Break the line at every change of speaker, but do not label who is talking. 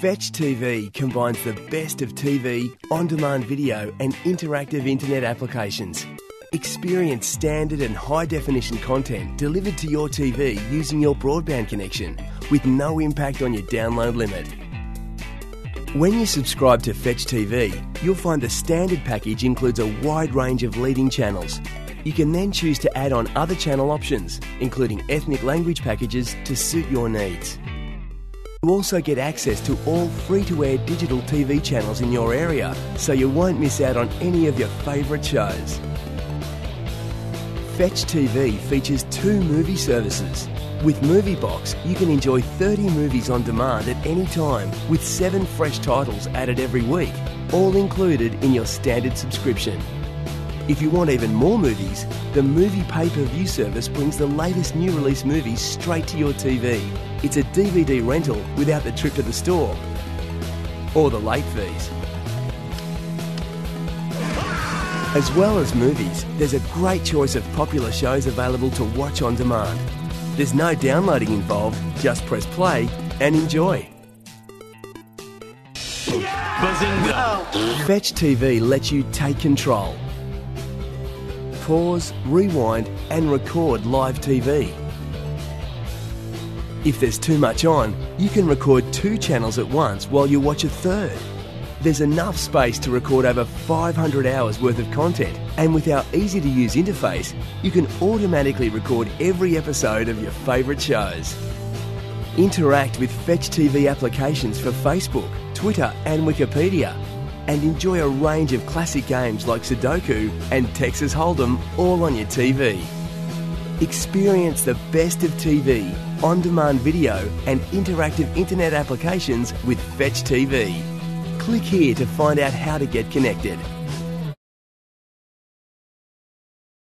Fetch TV combines the best of TV, on demand video, and interactive internet applications. Experience standard and high definition content delivered to your TV using your broadband connection with no impact on your download limit. When you subscribe to Fetch TV, you'll find the standard package includes a wide range of leading channels. You can then choose to add on other channel options, including ethnic language packages to suit your needs. You also get access to all free to air digital TV channels in your area, so you won't miss out on any of your favourite shows. Fetch TV features two movie services. With MovieBox, you can enjoy 30 movies on demand at any time, with seven fresh titles added every week, all included in your standard subscription. If you want even more movies, the Movie Pay Per View service brings the latest new release movies straight to your TV. It's a DVD rental without the trip to the store or the late fees. As well as movies, there's a great choice of popular shows available to watch on demand. There's no downloading involved, just press play and enjoy.
Bazinga!
Fetch TV lets you take control. Pause, rewind, and record live TV. If there's too much on, you can record two channels at once while you watch a third. There's enough space to record over 500 hours worth of content, and with our easy to use interface, you can automatically record every episode of your favourite shows. Interact with Fetch TV applications for Facebook, Twitter, and Wikipedia, and enjoy a range of classic games like Sudoku and Texas Hold'em all on your TV. Experience the best of TV, on demand video, and interactive internet applications with Fetch TV. Click here to find out how to get connected.